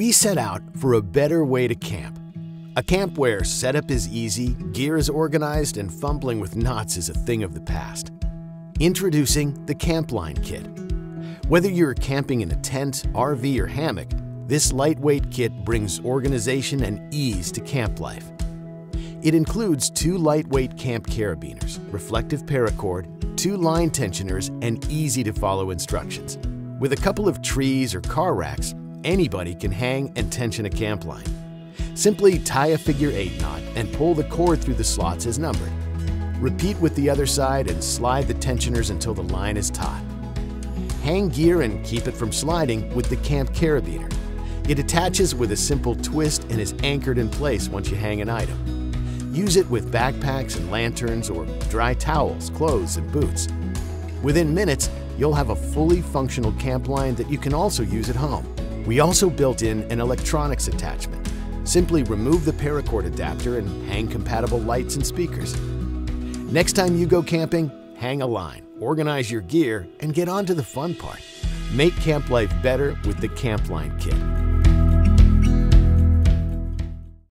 We set out for a better way to camp. A camp where setup is easy, gear is organized, and fumbling with knots is a thing of the past. Introducing the Campline Kit. Whether you're camping in a tent, RV, or hammock, this lightweight kit brings organization and ease to camp life. It includes two lightweight camp carabiners, reflective paracord, two line tensioners, and easy-to-follow instructions. With a couple of trees or car racks, anybody can hang and tension a camp line. Simply tie a figure 8 knot and pull the cord through the slots as numbered. Repeat with the other side and slide the tensioners until the line is taut. Hang gear and keep it from sliding with the camp carabiner. It attaches with a simple twist and is anchored in place once you hang an item. Use it with backpacks and lanterns or dry towels, clothes, and boots. Within minutes, you'll have a fully functional camp line that you can also use at home. We also built in an electronics attachment. Simply remove the paracord adapter and hang compatible lights and speakers. Next time you go camping, hang a line, organize your gear, and get on to the fun part. Make camp life better with the Campline Kit.